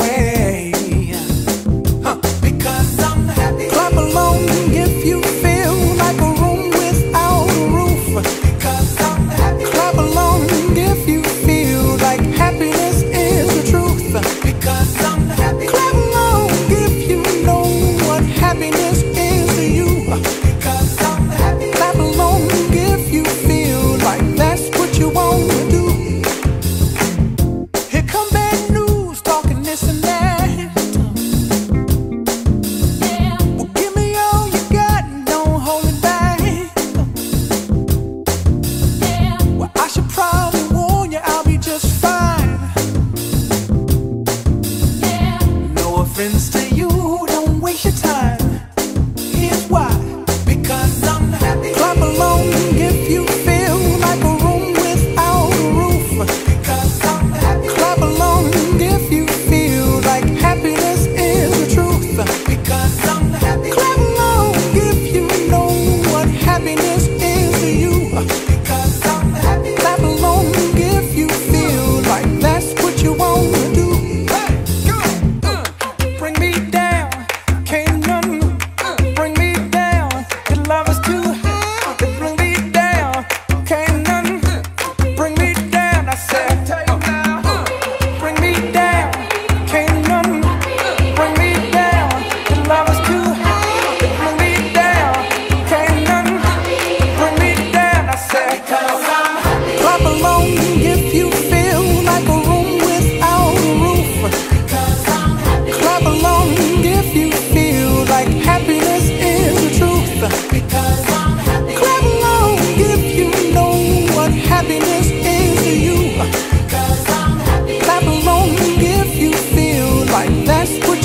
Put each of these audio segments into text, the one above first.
way. happens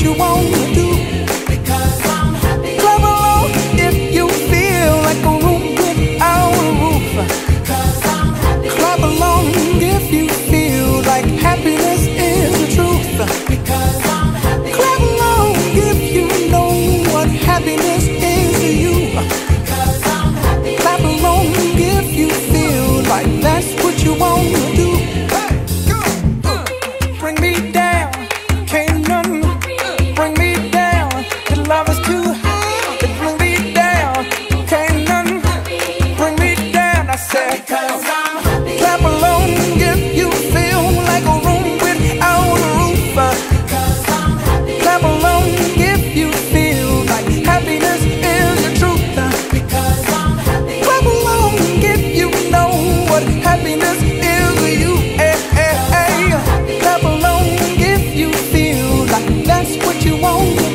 you want. I. Because I'm happy. Clap along if you feel like a room without a roof. Because I'm happy. Clap along if you feel like happiness is the truth. Because I'm happy. Clap along if you know what happiness is to you. Clap along if you feel like that's what you want.